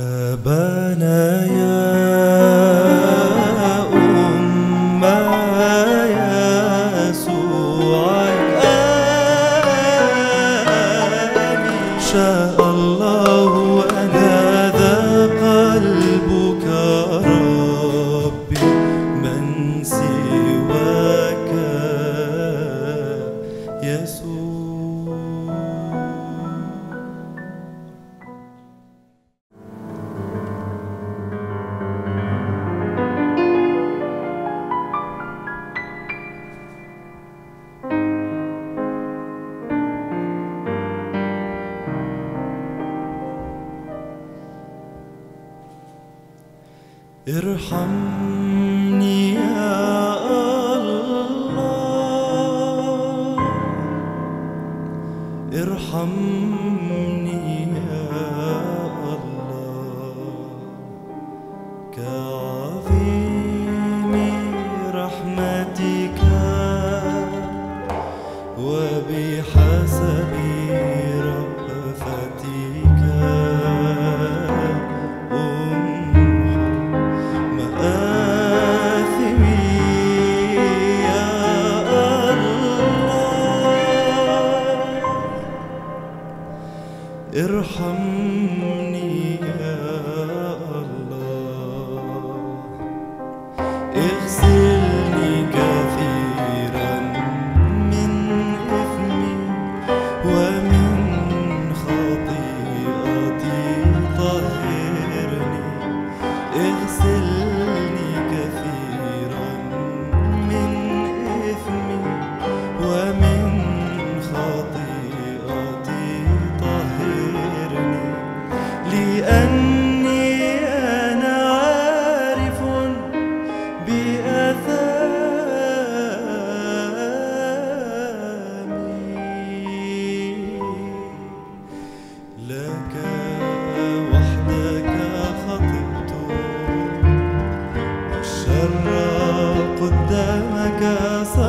أبانا يا ارحمني يا الله. ارحمني يا الله. كعظيم رحمتك وبحسب ارحمني يا الله. اغسلني قدامك صنعت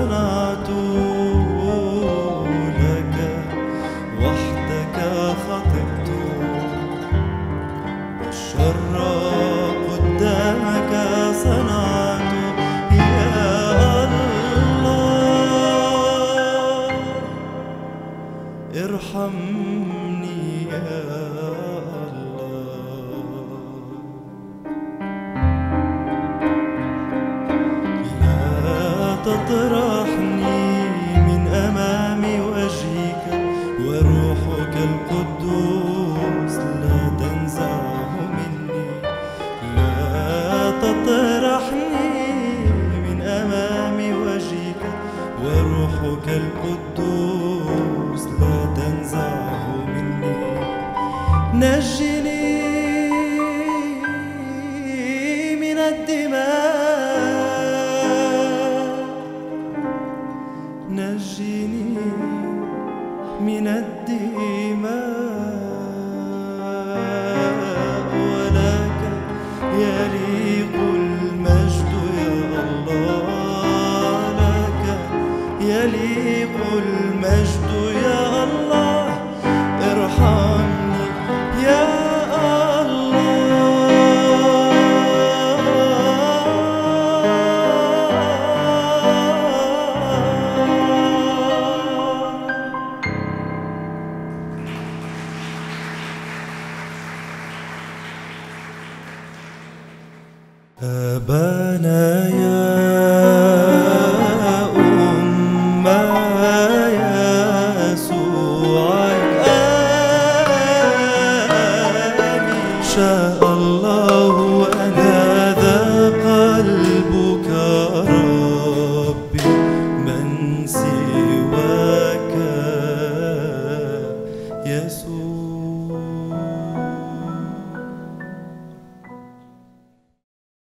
تطرحني من أمام وجهك وروحك القدوس لا تنزعه مني. لا تطرحني من أمام وجهك وروحك القدوس لا تنزعه مني. نجني من الدماء من الدماء ولك يليق أبانا يا أمة يسوع الآن شاء الله أن هذا قلبك ربي من سواك يسوع.